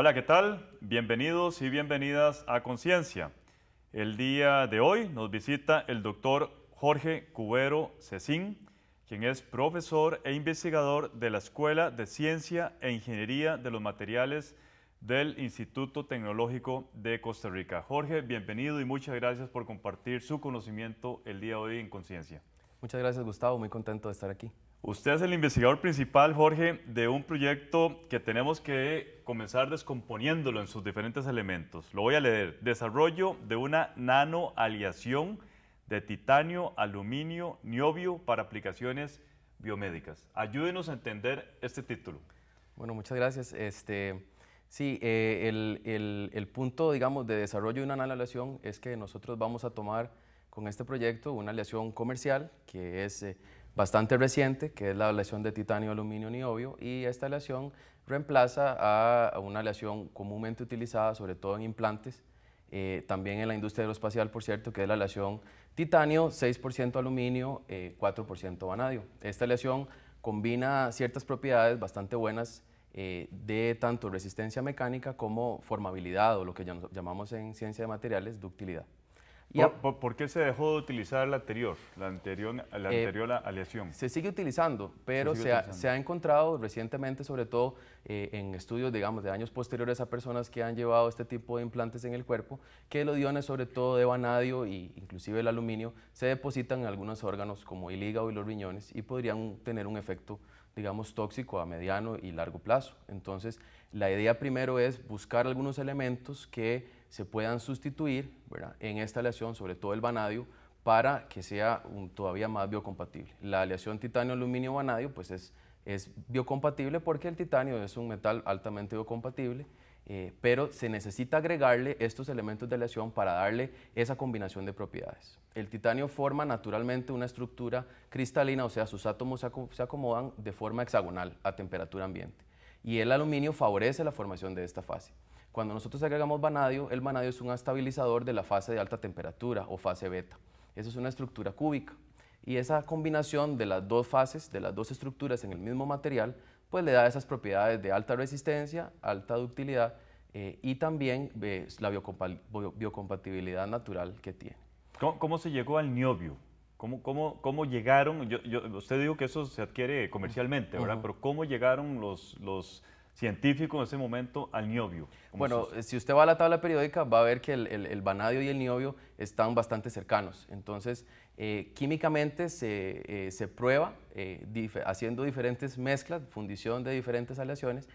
Hola, ¿qué tal? Bienvenidos y bienvenidas a Conciencia. El día de hoy nos visita el doctor Jorge Cubero Cecín, quien es profesor e investigador de la Escuela de Ciencia e Ingeniería de los Materiales del Instituto Tecnológico de Costa Rica. Jorge, bienvenido y muchas gracias por compartir su conocimiento el día de hoy en Conciencia. Muchas gracias Gustavo, muy contento de estar aquí. Usted es el investigador principal, Jorge, de un proyecto que tenemos que comenzar descomponiéndolo en sus diferentes elementos. Lo voy a leer. Desarrollo de una nanoaliación de titanio, aluminio, niobio para aplicaciones biomédicas. Ayúdenos a entender este título. Bueno, muchas gracias. Este, sí, eh, el, punto, digamos, de desarrollo de una nanoaleación es que nosotros vamos a tomar con este proyecto una aleación comercial que es... Eh, bastante reciente, que es la aleación de titanio, aluminio, niobio, y esta aleación reemplaza a una aleación comúnmente utilizada, sobre todo en implantes, eh, también en la industria aeroespacial, por cierto, que es la aleación titanio, 6% aluminio, 4% eh, vanadio. Esta aleación combina ciertas propiedades bastante buenas eh, de tanto resistencia mecánica como formabilidad, o lo que llamamos en ciencia de materiales, ductilidad. ¿Por, qué se dejó de utilizar la anterior, la anterior, la eh, anterior aleación? Se sigue utilizando, pero se, ha, encontrado recientemente, sobre todo eh, en estudios, digamos, de años posteriores a personas que han llevado este tipo de implantes en el cuerpo, que los iones, sobre todo de vanadio e inclusive el aluminio, se depositan en algunos órganos como el hígado y los riñones y podrían tener un efecto digamos, tóxico a mediano y largo plazo. Entonces, la idea primero es buscar algunos elementos que se puedan sustituir en esta aleación, sobre todo el vanadio, para que sea todavía más biocompatible. La aleación titanio-aluminio-vanadio pues es, biocompatible porque el titanio es un metal altamente biocompatible, eh, pero se necesita agregarle estos elementos de aleación para darle esa combinación de propiedades. El titanio forma naturalmente una estructura cristalina, o sea, sus átomos se acomodan de forma hexagonal a temperatura ambiente. Y el aluminio favorece la formación de esta fase. Cuando nosotros agregamos vanadio, el vanadio es un estabilizador de la fase de alta temperatura o fase beta. Esa es una estructura cúbica. Y esa combinación de las dos fases, de las dos estructuras en el mismo material, pues le da esas propiedades de alta resistencia, alta ductilidad eh, y también la biocompatibilidad natural que tiene. ¿Cómo, se llegó al niobio? ¿Cómo, cómo, cómo llegaron? usted dijo que eso se adquiere comercialmente, ¿verdad? Pero ¿cómo llegaron los, los científicos en ese momento al niobio? Bueno, si usted va a la tabla periódica va a ver que el, el, vanadio y el niobio están bastante cercanos. Entonces, eh, químicamente se, eh, se prueba eh, haciendo diferentes mezclas, fundición de diferentes aleaciones,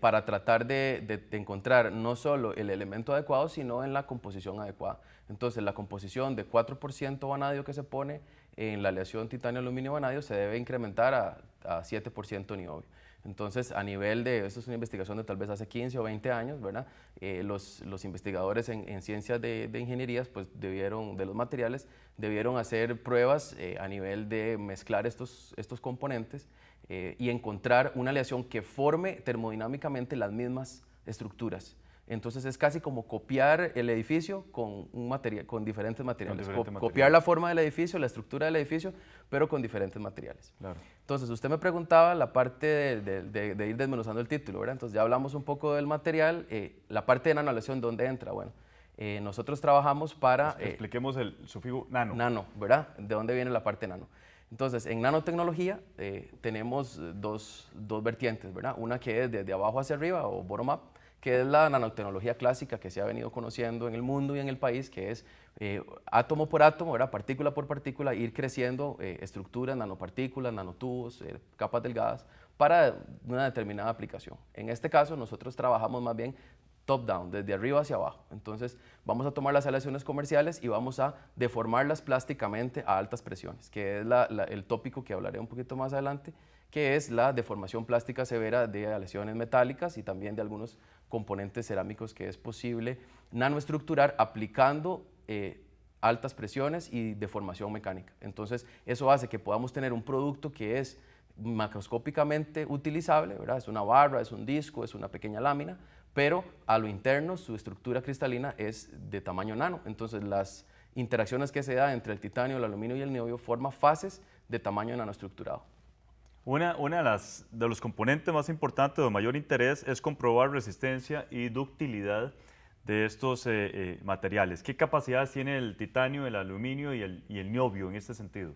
para tratar de, de, encontrar no solo el elemento adecuado, sino en la composición adecuada. Entonces, la composición de 4% vanadio que se pone en la aleación titanio-aluminio-vanadio se debe incrementar a, a 7% niobio. Entonces, a nivel de, esto es una investigación de tal vez hace 15 o 20 años, ¿verdad? Eh, los, los, investigadores en, en ciencias de, de, ingenierías, pues debieron, de los materiales, debieron hacer pruebas eh, a nivel de mezclar estos, estos componentes eh, y encontrar una aleación que forme termodinámicamente las mismas estructuras. Entonces es casi como copiar el edificio con, un material, con diferentes materiales. Copiar la forma del edificio, la estructura del edificio, pero con diferentes materiales. Entonces usted me preguntaba la parte de, ir desmenuzando el título, ¿verdad? Entonces ya hablamos un poco del material, eh, la parte de nanoaleación, ¿dónde entra? Bueno, eh, nosotros trabajamos para... Eh, expliquemos el sufijo nano. Nano, ¿verdad? ¿De dónde viene la parte nano? Entonces, en nanotecnología tenemos dos, dos vertientes, ¿verdad? Una que es desde abajo hacia arriba o bottom-up, que es la nanotecnología clásica que se ha venido conociendo en el mundo y en el país, que es eh, átomo por átomo, partícula por partícula, ir creciendo eh, estructuras, nanopartículas, nanotubos, eh, capas delgadas, para una determinada aplicación. En este caso, nosotros trabajamos más bien top-down, desde arriba hacia abajo. Entonces, vamos a tomar las aleaciones comerciales y vamos a deformarlas plásticamente a altas presiones, que es el tópico que hablaré un poquito más adelante, que es la deformación plástica severa de aleaciones metálicas y también de algunos componentes cerámicos que es posible nanoestructurar aplicando eh, altas presiones y deformación mecánica. Entonces, eso hace que podamos tener un producto que es macroscópicamente utilizable, es una barra, es un disco, es una pequeña lámina, pero a lo interno su estructura cristalina es de tamaño nano. Entonces, las interacciones que se dan entre el titanio, el aluminio y el niobio forman fases de tamaño nanoestructurado. Una, de, las, de los componentes más importantes de mayor interés es comprobar resistencia y ductilidad de estos eh, eh, materiales. ¿Qué capacidades tiene el titanio, el aluminio y el, niobio en este sentido?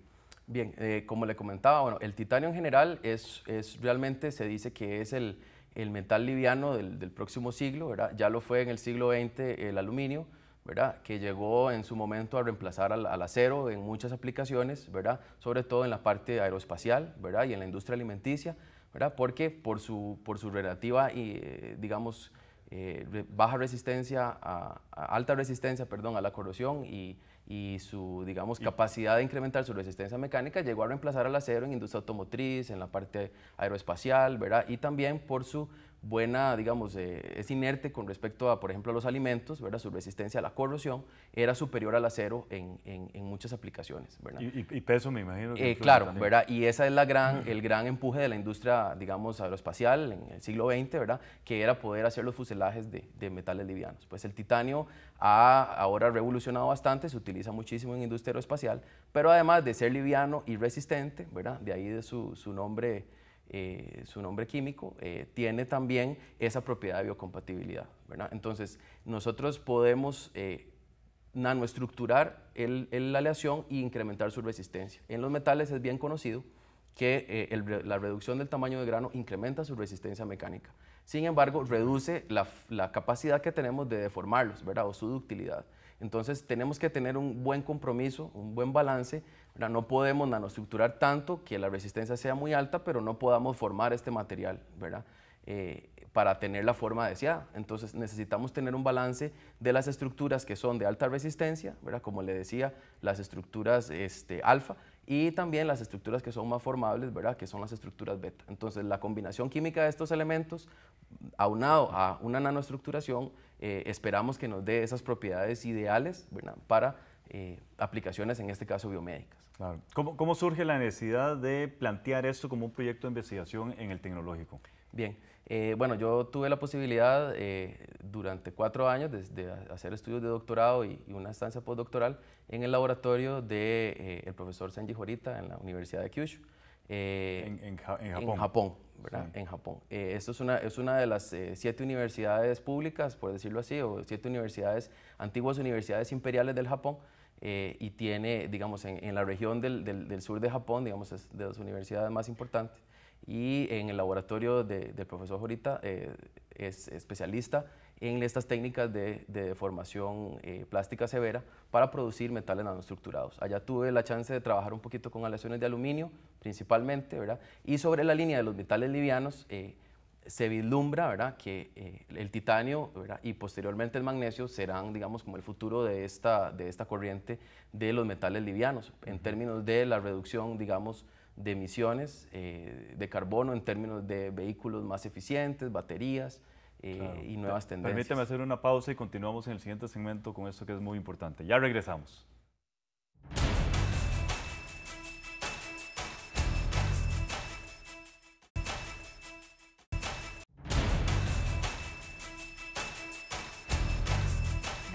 Bien, eh, como le comentaba, bueno, el titanio en general es, realmente, se dice que es el, el metal liviano del, del, próximo siglo, ¿verdad? Ya lo fue en el siglo XX el aluminio, ¿verdad? Que llegó en su momento a reemplazar al, al, acero en muchas aplicaciones, ¿verdad? Sobre todo en la parte aeroespacial, ¿verdad? Y en la industria alimenticia, ¿verdad? Porque por su, por su relativa, y, digamos, eh, baja resistencia, a, a, alta resistencia, perdón, a la corrosión y, y su, digamos, capacidad de incrementar su resistencia mecánica llegó a reemplazar al acero en industria automotriz, en la parte aeroespacial, ¿verdad? Y también por su buena, digamos, eh, es inerte con respecto a, por ejemplo, a los alimentos, ¿verdad? Su resistencia a la corrosión era superior al acero en, en, en muchas aplicaciones, ¿verdad? Y, y, peso, me imagino. Que eh, claro, también. ¿verdad? Y esa es la gran, el gran empuje de la industria, digamos, aeroespacial en el siglo XX, ¿verdad? Que era poder hacer los fuselajes de, de metales livianos. Pues el titanio ha ahora revolucionado bastante, se utiliza muchísimo en industria aeroespacial, pero además de ser liviano y resistente, ¿verdad? De ahí de su, su nombre eh, su nombre químico, eh, tiene también esa propiedad de biocompatibilidad. Entonces, nosotros podemos eh, nanoestructurar el, la aleación e incrementar su resistencia. En los metales es bien conocido que la reducción del tamaño de grano incrementa su resistencia mecánica. Sin embargo, reduce la, la capacidad que tenemos de deformarlos, ¿verdad? O su ductilidad. Entonces, tenemos que tener un buen compromiso, un buen balance no podemos nanoestructurar tanto que la resistencia sea muy alta, pero no podamos formar este material, ¿verdad? Eh, para tener la forma deseada. Entonces necesitamos tener un balance de las estructuras que son de alta resistencia, ¿verdad? como le decía, las estructuras este, alfa y también las estructuras que son más formables, ¿verdad? que son las estructuras beta. Entonces la combinación química de estos elementos, aunado a una nanoestructuración, eh, esperamos que nos dé esas propiedades ideales para eh, aplicaciones, en este caso biomédicas. Claro. ¿Cómo, ¿Cómo, surge la necesidad de plantear esto como un proyecto de investigación en el tecnológico? Bien, eh, bueno, yo tuve la posibilidad eh, durante cuatro años de, de, hacer estudios de doctorado y, y una estancia postdoctoral en el laboratorio del de, eh, el profesor Senji Horita en la Universidad de Kyushu. En, en, en, Japón. En Japón, ¿verdad? Sí. En Japón. esto es una, es una de las siete universidades públicas, por decirlo así, o siete universidades, antiguas universidades imperiales del Japón, eh, y tiene, digamos, en, la región del, sur de Japón, digamos, es de las universidades más importantes. Y en el laboratorio de, del profesor Jorita eh, es especialista en estas técnicas de, de deformación eh, plástica severa para producir metales nanoestructurados. Allá tuve la chance de trabajar un poquito con aleaciones de aluminio, principalmente, ¿verdad? Y sobre la línea de los metales livianos, se vislumbra ¿verdad? que eh, el titanio ¿verdad? y posteriormente el magnesio serán, digamos, como el futuro de esta, de esta corriente de los metales livianos, en términos de la reducción, digamos, de emisiones eh, de carbono, en términos de vehículos más eficientes, baterías eh, claro. y nuevas tendencias. Permíteme hacer una pausa y continuamos en el siguiente segmento con esto que es muy importante. Ya regresamos.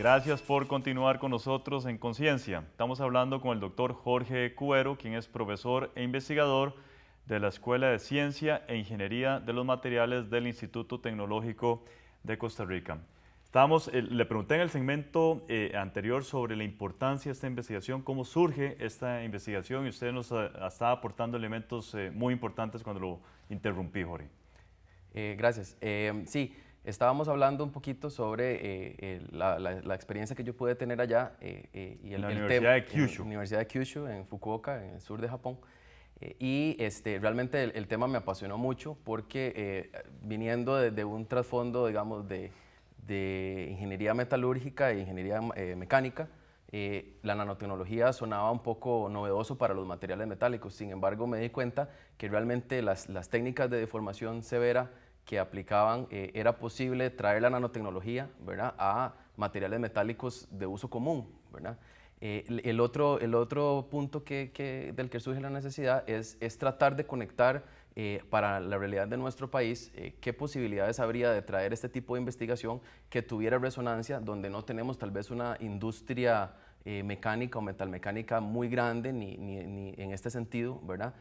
Gracias por continuar con nosotros en Conciencia. Estamos hablando con el doctor Jorge Cuero, quien es profesor e investigador de la Escuela de Ciencia e Ingeniería de los Materiales del Instituto Tecnológico de Costa Rica. Estamos, eh, le pregunté en el segmento eh, anterior sobre la importancia de esta investigación, cómo surge esta investigación y usted nos uh, está aportando elementos eh, muy importantes cuando lo interrumpí, Jorge. gracias. sí. Estábamos hablando un poquito sobre eh, eh, la, la, la, experiencia que yo pude tener allá eh, eh y el, la el Universidad de Kyushu. En la Universidad de Kyushu, en Fukuoka, en el sur de Japón. Eh, y este, realmente el, el, tema me apasionó mucho porque eh, viniendo de, de, un trasfondo, digamos, de, de, ingeniería metalúrgica e ingeniería mecánica, la nanotecnología sonaba un poco novedoso para los materiales metálicos. Sin embargo, me di cuenta que realmente las, las técnicas de deformación severa que aplicaban, eh, era posible traer la nanotecnología ¿verdad? a materiales metálicos de uso común. ¿verdad? Eh, el, otro, el otro punto que, del que surge la necesidad es, es tratar de conectar eh, para la realidad de nuestro país qué posibilidades habría de traer este tipo de investigación que tuviera resonancia, donde no tenemos tal vez una industria mecánica o metalmecánica muy grande, ni, ni, ni, en este sentido, ¿verdad?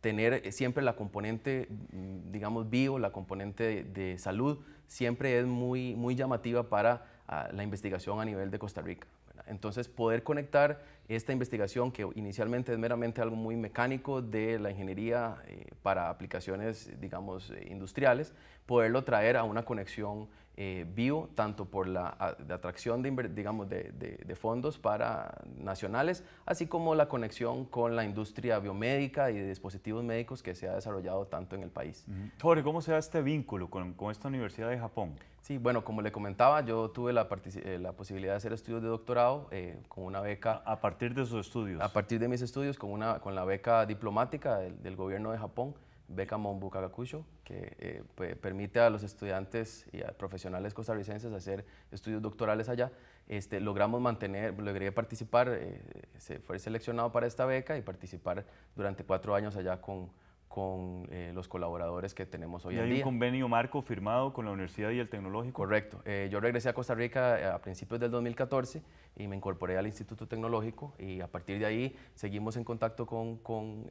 Tener siempre la componente, mm, digamos, bio, la componente de, salud, siempre es muy, muy llamativa para ah, la investigación a nivel de Costa Rica. Entonces, poder conectar esta investigación, que inicialmente es meramente algo muy mecánico de la ingeniería eh, para aplicaciones, digamos, eh, industriales, poderlo traer a una conexión eh, vivo, tanto por la, atracción de, digamos, de, fondos para nacionales, así como la conexión con la industria biomédica y de dispositivos médicos que se ha desarrollado tanto en el país. Jorge, ¿cómo se da este vínculo con, con, esta Universidad de Japón? Sí, bueno, como le comentaba, yo tuve la, eh, la posibilidad de hacer estudios de doctorado eh, con una beca. ¿A partir de sus estudios? A partir de mis estudios, con, una, con la beca diplomática del, del gobierno de Japón beca Monbu Kagakusho, que eh, permite a los estudiantes y a profesionales costarricenses hacer estudios doctorales allá. Este, logramos mantener, logré participar, eh, se fue seleccionado para esta beca y participar durante cuatro años allá con, con eh, los colaboradores que tenemos hoy en día. ¿Y hay un convenio marco firmado con la Universidad y el Tecnológico? Correcto. Eh, yo regresé a Costa Rica eh, a principios del 2014 y me incorporé al Instituto Tecnológico y a partir de ahí seguimos en contacto con, con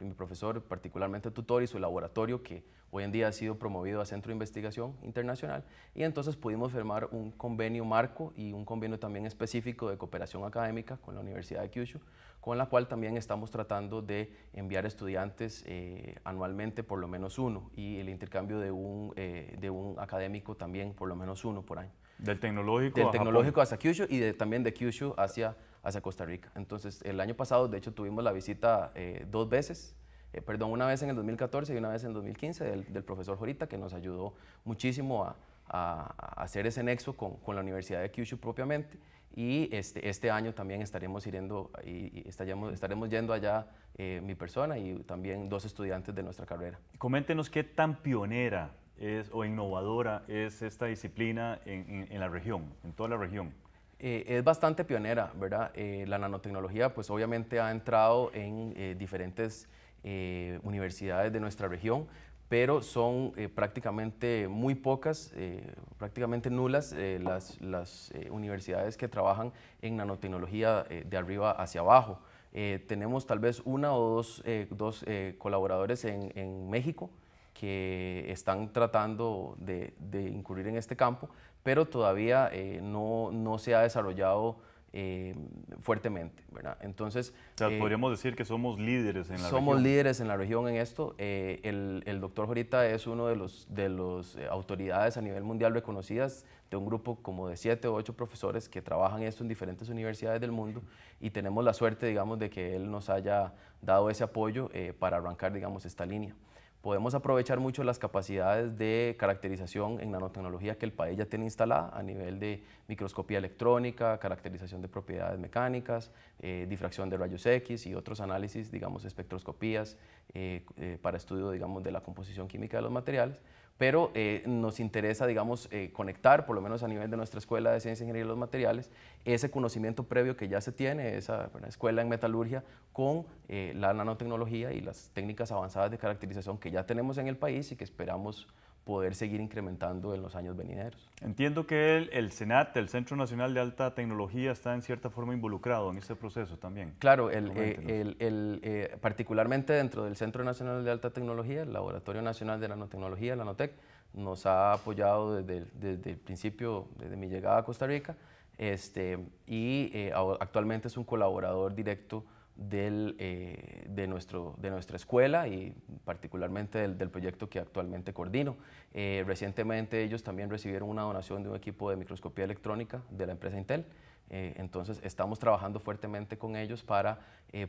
mi profesor, particularmente tutor y su laboratorio que hoy en día ha sido promovido a Centro de Investigación Internacional y entonces pudimos firmar un convenio marco y un convenio también específico de cooperación académica con la Universidad de Kyushu, con la cual también estamos tratando de enviar estudiantes eh, anualmente por lo menos uno y el intercambio de un, eh, de un académico también por lo menos uno por año. Del tecnológico Del tecnológico hacia Kyushu y también de Kyushu hacia, hacia Costa Rica. Entonces, el año pasado, de hecho, tuvimos la visita eh, dos veces eh, perdón, una vez en el 2014 y una vez en el 2015 del, profesor Jorita, que nos ayudó muchísimo a, hacer ese nexo con, con, la Universidad de Kyushu propiamente. Y este, este año también estaremos, yendo, y, estaremos, estaremos yendo allá eh, mi persona y también dos estudiantes de nuestra carrera. Coméntenos qué tan pionera es, o innovadora es esta disciplina en, en, la región, en toda la región. Eh, es bastante pionera, ¿verdad? la nanotecnología pues obviamente ha entrado en diferentes eh, universidades de nuestra región, pero son eh, prácticamente muy pocas, eh, prácticamente nulas las, las universidades que trabajan en nanotecnología de arriba hacia abajo. tenemos tal vez una o dos, dos colaboradores en, en, México que están tratando de, de, incurrir en este campo, pero todavía no, no se ha desarrollado eh, fuertemente, ¿verdad? Entonces... Eh, podríamos decir que somos líderes en la región. Somos líderes en la región en esto. Eh, el, el, doctor Jorita es uno de los, de los autoridades a nivel mundial reconocidas de un grupo como de siete o ocho profesores que trabajan esto en diferentes universidades del mundo y tenemos la suerte, digamos, de que él nos haya dado ese apoyo para arrancar, digamos, esta línea podemos aprovechar mucho las capacidades de caracterización en nanotecnología que el país ya tiene instalada a nivel de microscopía electrónica, caracterización de propiedades mecánicas, eh, difracción de rayos X y otros análisis, digamos, espectroscopías eh, eh, para estudio, digamos, de la composición química de los materiales pero eh, nos interesa, digamos, eh, conectar, por lo menos a nivel de nuestra Escuela de Ciencia, Ingeniería y los Materiales, ese conocimiento previo que ya se tiene, esa escuela en metalurgia, con eh, la nanotecnología y las técnicas avanzadas de caracterización que ya tenemos en el país y que esperamos poder seguir incrementando en los años venideros. Entiendo que el, el CENAT, el Centro Nacional de Alta Tecnología, está en cierta forma involucrado en este proceso también. Claro, el, eh, el, eh, particularmente dentro del Centro Nacional de Alta Tecnología, el Laboratorio Nacional de Nanotecnología, la NOTEC, nos ha apoyado desde, desde el principio, desde mi llegada a Costa Rica, este, y eh, actualmente es un colaborador directo eh, de, nuestro, de nuestra escuela y particularmente del, del proyecto que actualmente coordino. Eh, recientemente ellos también recibieron una donación de un equipo de microscopía electrónica de la empresa Intel. Eh, entonces estamos trabajando fuertemente con ellos para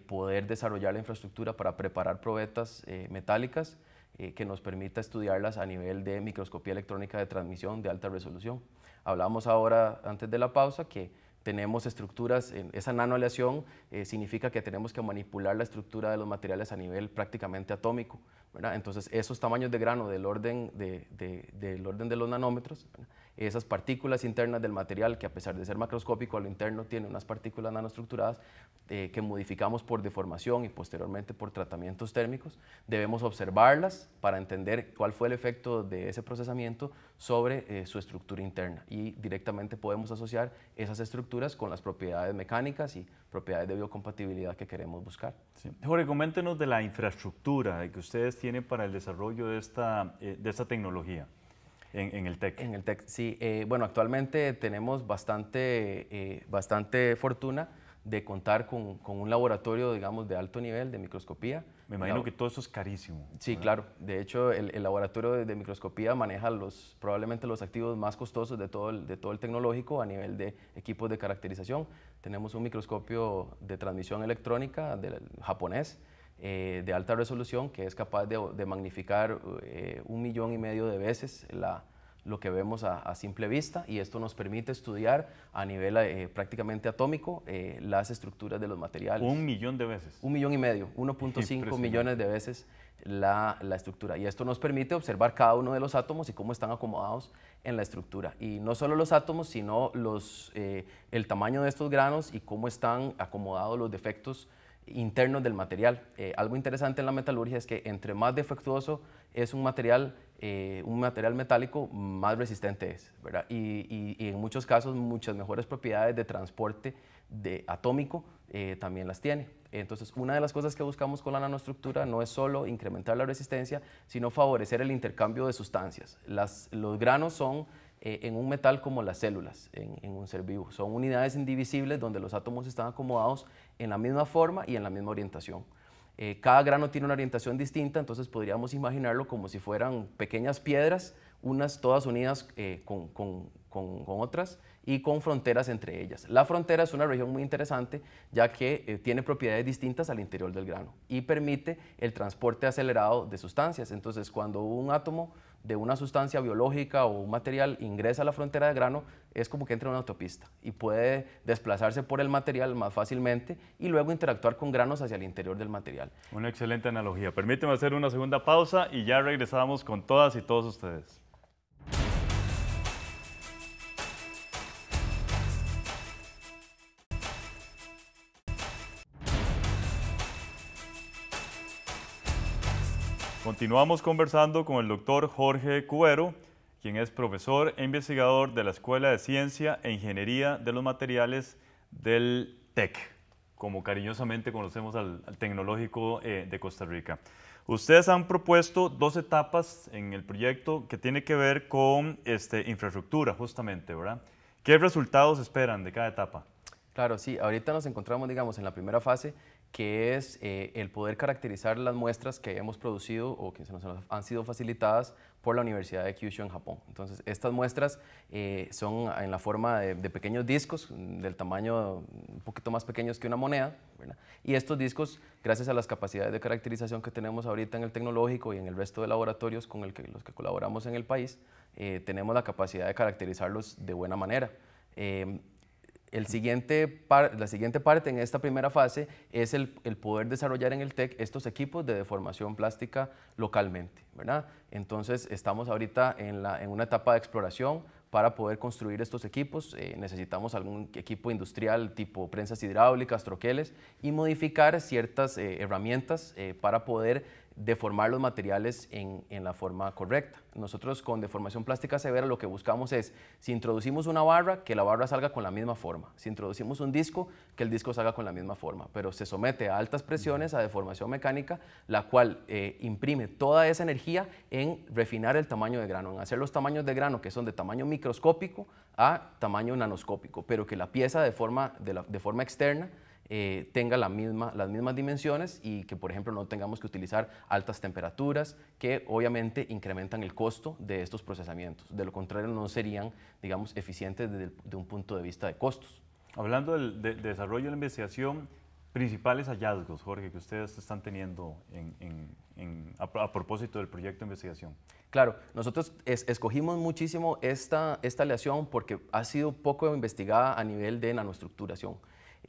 poder desarrollar la infraestructura para preparar probetas metálicas que nos permita estudiarlas a nivel de microscopía electrónica de transmisión de alta resolución. Hablamos ahora, antes de la pausa, que tenemos estructuras, esa nanoaleación eh, significa que tenemos que manipular la estructura de los materiales a nivel prácticamente atómico. Entonces, esos tamaños de grano del orden de, del orden de los nanómetros esas partículas internas del material que a pesar de ser macroscópico a lo interno tiene unas partículas nanoestructuradas eh, que modificamos por deformación y posteriormente por tratamientos térmicos. Debemos observarlas para entender cuál fue el efecto de ese procesamiento sobre eh, su estructura interna y directamente podemos asociar esas estructuras con las propiedades mecánicas y propiedades de biocompatibilidad que queremos buscar. Jorge, coméntenos de la infraestructura que ustedes tienen para el desarrollo de esta, eh, de esta tecnología. En, el TEC. En el TEC, sí. Eh, bueno, actualmente tenemos bastante, eh, bastante fortuna de contar con, con, un laboratorio, digamos, de alto nivel de microscopía. Me imagino que todo eso es carísimo. Sí, claro. De hecho, el, el laboratorio de, de, microscopía maneja los, probablemente los activos más costosos de todo, el, de todo el tecnológico a nivel de equipos de caracterización. Tenemos un microscopio de transmisión electrónica del japonés, eh, de alta resolución que es capaz de, magnificar eh, un millón y medio de veces la, lo que vemos a, simple vista y esto nos permite estudiar a nivel eh, prácticamente atómico las estructuras de los materiales. Un millón de veces. Un millón y medio, 1.5 millones de veces la, la, estructura. Y esto nos permite observar cada uno de los átomos y cómo están acomodados en la estructura. Y no solo los átomos, sino los, el tamaño de estos granos y cómo están acomodados los defectos internos del material. Eh, algo interesante en la metalurgia es que entre más defectuoso es un material, eh, un material metálico, más resistente es, ¿verdad? Y, en muchos casos muchas mejores propiedades de transporte de atómico eh, también las tiene. Entonces, una de las cosas que buscamos con la nanoestructura no es solo incrementar la resistencia, sino favorecer el intercambio de sustancias. Los granos son en un metal como las células en, un ser vivo. Son unidades indivisibles donde los átomos están acomodados en la misma forma y en la misma orientación. Eh, cada grano tiene una orientación distinta, entonces podríamos imaginarlo como si fueran pequeñas piedras, unas todas unidas eh, con, con, con, otras y con fronteras entre ellas. La frontera es una región muy interesante ya que tiene propiedades distintas al interior del grano y permite el transporte acelerado de sustancias. Entonces, cuando un átomo de una sustancia biológica o un material ingresa a la frontera de grano, es como que entra en una autopista y puede desplazarse por el material más fácilmente y luego interactuar con granos hacia el interior del material. Una excelente analogía. Permíteme hacer una segunda pausa y ya regresamos con todas y todos ustedes. Continuamos conversando con el doctor Jorge Cubero, quien es profesor e investigador de la Escuela de Ciencia e Ingeniería de los Materiales del TEC, como cariñosamente conocemos al, Tecnológico eh, de Costa Rica. Ustedes han propuesto dos etapas en el proyecto que tiene que ver con este, infraestructura, justamente, ¿verdad? ¿Qué resultados esperan de cada etapa? Claro, sí, ahorita nos encontramos, digamos, en la primera fase, que es eh, el poder caracterizar las muestras que hemos producido o que se nos han sido facilitadas por la Universidad de Kyushu en Japón. Entonces, estas muestras eh, son en la forma de, pequeños discos del tamaño un poquito más pequeños que una moneda, y estos discos, gracias a las capacidades de caracterización que tenemos ahorita en el tecnológico y en el resto de laboratorios con los que colaboramos en el país, eh, tenemos la capacidad de caracterizarlos de buena manera. El siguiente la siguiente parte en esta primera fase es el, poder desarrollar en el TEC estos equipos de deformación plástica localmente. ¿verdad? Entonces estamos ahorita en, la, en una etapa de exploración para poder construir estos equipos. Eh, necesitamos algún equipo industrial tipo prensas hidráulicas, troqueles y modificar ciertas eh, herramientas eh, para poder deformar los materiales en, en, la forma correcta. Nosotros con deformación plástica severa lo que buscamos es, si introducimos una barra, que la barra salga con la misma forma. Si introducimos un disco, que el disco salga con la misma forma. Pero se somete a altas presiones, a deformación mecánica, la cual eh, imprime toda esa energía en refinar el tamaño de grano, en hacer los tamaños de grano que son de tamaño microscópico a tamaño nanoscópico, pero que la pieza de forma, de, de forma externa eh, tenga la misma, las mismas dimensiones y que, por ejemplo, no tengamos que utilizar altas temperaturas que obviamente incrementan el costo de estos procesamientos. De lo contrario, no serían, digamos, eficientes desde un punto de vista de costos. Hablando del de, desarrollo de la investigación, principales hallazgos, Jorge, que ustedes están teniendo en, a, propósito del proyecto de investigación. Claro, nosotros escogimos muchísimo esta, esta aleación porque ha sido poco investigada a nivel de nanoestructuración.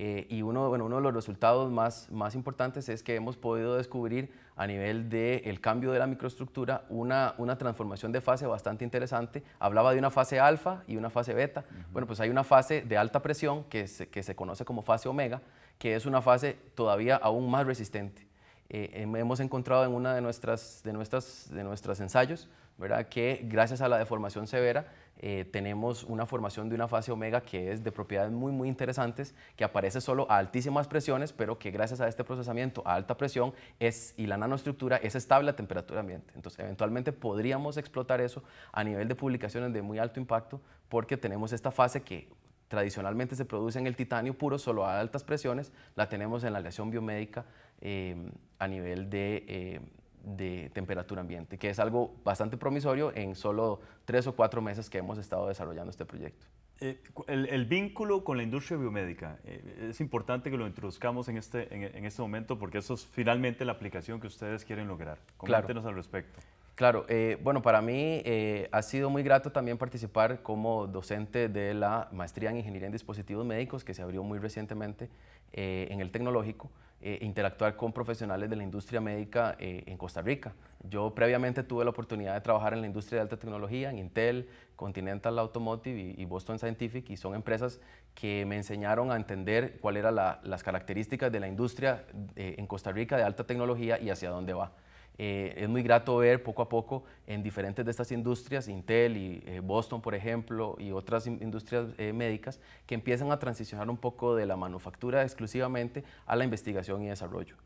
Y uno, bueno, uno de los resultados más, más importantes es que hemos podido descubrir a nivel del cambio de la microestructura una, una transformación de fase bastante interesante. Hablaba de una fase alfa y una fase beta. Bueno, pues hay una fase de alta presión que se, que se conoce como fase omega, que es una fase todavía aún más resistente. Eh, hemos encontrado en una de nuestras, de nuestras, de nuestros ensayos ¿verdad? que gracias a la deformación severa eh, tenemos una formación de una fase omega que es de propiedades muy muy interesantes, que aparece solo a altísimas presiones, pero que gracias a este procesamiento a alta presión es, y la nanoestructura es estable a temperatura ambiente. Entonces eventualmente podríamos explotar eso a nivel de publicaciones de muy alto impacto porque tenemos esta fase que tradicionalmente se produce en el titanio puro, solo a altas presiones, la tenemos en la aleación biomédica eh, a nivel de, eh, de, temperatura ambiente, que es algo bastante promisorio en solo tres o cuatro meses que hemos estado desarrollando este proyecto. Eh, el, vínculo con la industria biomédica, es importante que lo introduzcamos en este, en, este momento porque eso es finalmente la aplicación que ustedes quieren lograr. Coméntenos al respecto. Claro, eh, bueno, para mí eh, ha sido muy grato también participar como docente de la maestría en Ingeniería en Dispositivos Médicos que se abrió muy recientemente eh, en el Tecnológico, interactuar con profesionales de la industria médica en Costa Rica. Yo previamente tuve la oportunidad de trabajar en la industria de alta tecnología, en Intel, Continental Automotive y, Boston Scientific, y son empresas que me enseñaron a entender cuáles eran las características de la industria en Costa Rica de alta tecnología y hacia dónde va. Eh, es muy grato ver poco a poco en diferentes de estas industrias, Intel y eh, Boston, por ejemplo, y otras industrias eh, médicas, que empiezan a transicionar un poco de la manufactura exclusivamente a la investigación y desarrollo.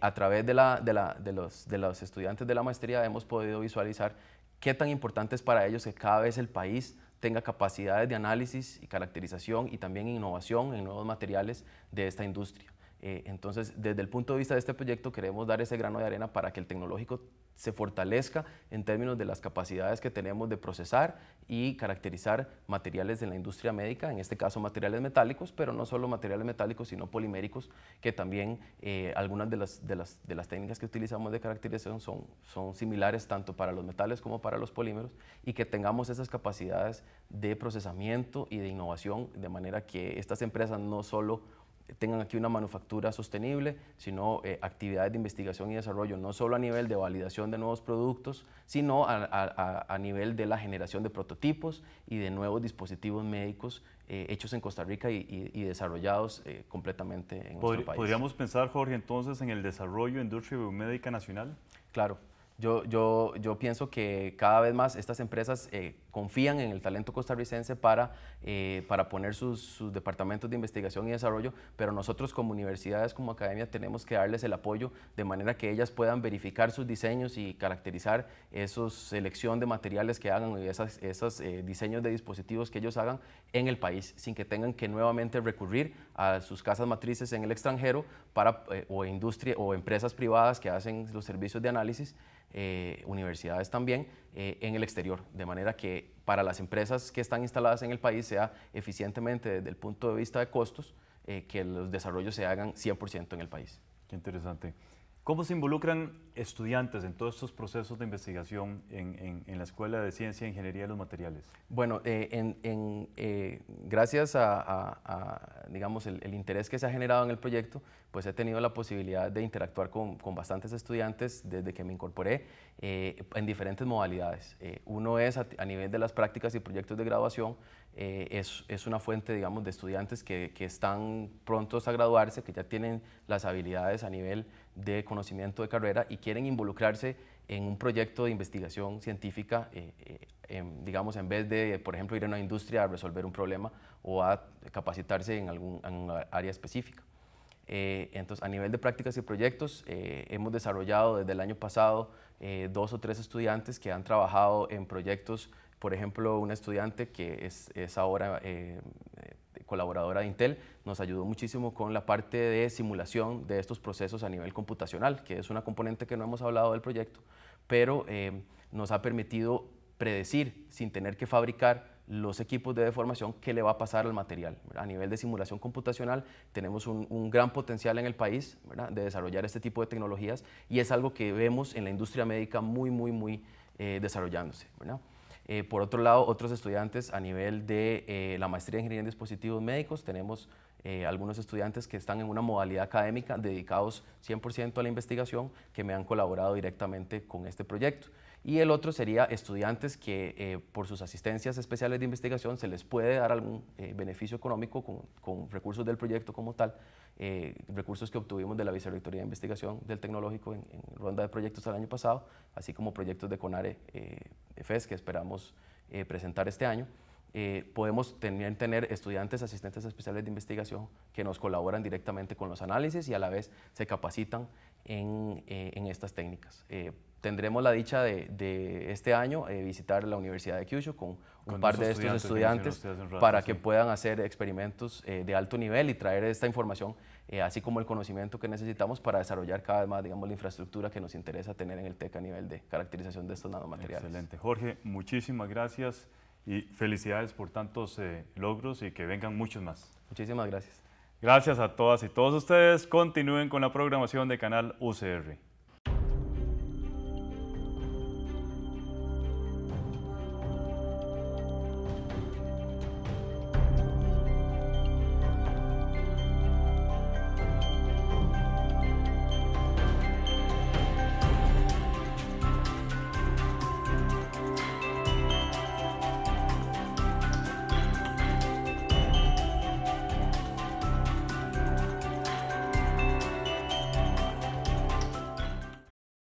a través de, los, de los estudiantes de la maestría hemos podido visualizar qué tan importante es para ellos que cada vez el país tenga capacidades de análisis y caracterización y también innovación en nuevos materiales de esta industria. Eh, entonces, desde el punto de vista de este proyecto, queremos dar ese grano de arena para que el tecnológico se fortalezca en términos de las capacidades que tenemos de procesar y caracterizar materiales en la industria médica, en este caso materiales metálicos, pero no solo materiales metálicos, sino poliméricos, que también eh, algunas de las, de, las, de las, técnicas que utilizamos de caracterización son, son similares tanto para los metales como para los polímeros, y que tengamos esas capacidades de procesamiento y de innovación, de manera que estas empresas no solo tengan aquí una manufactura sostenible, sino eh, actividades de investigación y desarrollo, no solo a nivel de validación de nuevos productos, sino a, nivel de la generación de prototipos y de nuevos dispositivos médicos eh, hechos en Costa Rica y, desarrollados eh, completamente en nuestro país. ¿Podríamos pensar, Jorge, entonces en el desarrollo de industria biomédica nacional? Claro. Yo, yo, yo, pienso que cada vez más estas empresas eh, confían en el talento costarricense para, eh, para poner sus, sus, departamentos de investigación y desarrollo, pero nosotros como universidades, como academia, tenemos que darles el apoyo de manera que ellas puedan verificar sus diseños y caracterizar esos selección de materiales que hagan y esos eh, diseños de dispositivos que ellos hagan en el país, sin que tengan que nuevamente recurrir a sus casas matrices en el extranjero para, o industria o empresas privadas que hacen los servicios de análisis eh, universidades también eh, en el exterior, de manera que para las empresas que están instaladas en el país sea eficientemente desde el punto de vista de costos, eh, que los desarrollos se hagan 100% en el país. Qué interesante. ¿Cómo se involucran estudiantes en todos estos procesos de investigación en, la Escuela de Ciencia e Ingeniería de los Materiales? Bueno, eh, eh, gracias a, digamos, el, interés que se ha generado en el proyecto, pues he tenido la posibilidad de interactuar con, bastantes estudiantes desde que me incorporé eh, en diferentes modalidades. uno es a, nivel de las prácticas y proyectos de graduación, es, es, una fuente, digamos, de estudiantes que, que están prontos a graduarse, que ya tienen las habilidades a nivel de conocimiento de carrera y quieren involucrarse en un proyecto de investigación científica, eh, eh, digamos, en vez de, por ejemplo, ir a una industria a resolver un problema o a capacitarse en algún área específica. Eh, entonces, a nivel de prácticas y proyectos, hemos desarrollado desde el año pasado dos o tres estudiantes que han trabajado en proyectos, por ejemplo, un estudiante que es ahora colaboradora de Intel, nos ayudó muchísimo con la parte de simulación de estos procesos a nivel computacional, que es una componente que no hemos hablado del proyecto, pero eh, nos ha permitido predecir sin tener que fabricar los equipos de deformación qué le va a pasar al material. A nivel de simulación computacional tenemos un, gran potencial en el país de desarrollar este tipo de tecnologías y es algo que vemos en la industria médica muy, muy, muy eh, desarrollándose. Eh, por otro lado, otros estudiantes a nivel de eh, la maestría en Ingeniería en Dispositivos Médicos, tenemos eh, algunos estudiantes que están en una modalidad académica dedicados 100% a la investigación que me han colaborado directamente con este proyecto. Y el otro sería estudiantes que eh, por sus asistencias especiales de investigación se les puede dar algún eh, beneficio económico con, con, recursos del proyecto como tal, recursos que obtuvimos de la Vicerrectoría de Investigación del Tecnológico en, en, ronda de proyectos el año pasado, así como proyectos de CONARE FES que esperamos presentar este año. Eh, podemos también tener estudiantes asistentes especiales de investigación que nos colaboran directamente con los análisis y a la vez se capacitan en, eh, en estas técnicas. Eh, tendremos la dicha de, este año visitar la Universidad de Kyushu con un par de estos estudiantes para que puedan hacer experimentos de alto nivel y traer esta información, así como el conocimiento que necesitamos para desarrollar cada vez más digamos, la infraestructura que nos interesa tener en el TEC a nivel de caracterización de estos nanomateriales. Excelente. Jorge, muchísimas gracias y felicidades por tantos eh, logros y que vengan muchos más. Muchísimas gracias. Gracias a todas y todos ustedes. Continúen con la programación de Canal UCR.